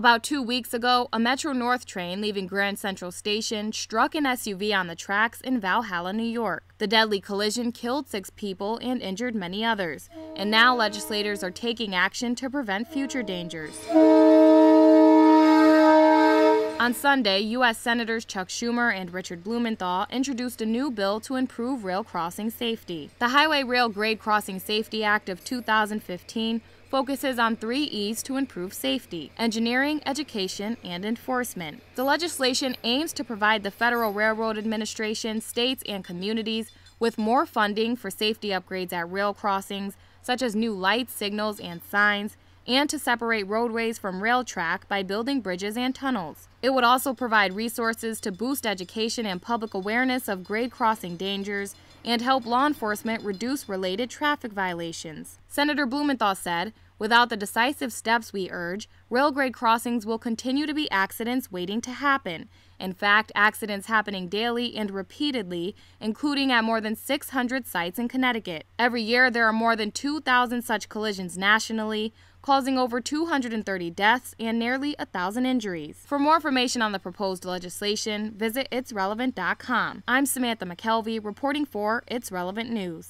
About two weeks ago, a Metro North train leaving Grand Central Station struck an SUV on the tracks in Valhalla, New York. The deadly collision killed six people and injured many others, and now legislators are taking action to prevent future dangers. On Sunday, U.S. Senators Chuck Schumer and Richard Blumenthal introduced a new bill to improve rail crossing safety. The Highway Rail Grade Crossing Safety Act of 2015 focuses on three E's to improve safety engineering, education, and enforcement. The legislation aims to provide the Federal Railroad Administration, states, and communities with more funding for safety upgrades at rail crossings, such as new lights, signals, and signs and to separate roadways from rail track by building bridges and tunnels. It would also provide resources to boost education and public awareness of grade crossing dangers and help law enforcement reduce related traffic violations. Senator Blumenthal said, Without the decisive steps we urge, rail grade crossings will continue to be accidents waiting to happen. In fact, accidents happening daily and repeatedly, including at more than 600 sites in Connecticut. Every year, there are more than 2,000 such collisions nationally, causing over 230 deaths and nearly 1,000 injuries. For more information on the proposed legislation, visit itsrelevant.com. I'm Samantha McKelvey reporting for It's Relevant News.